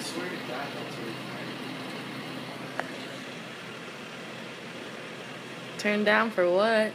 swear to God, that's really funny. Turned down for what?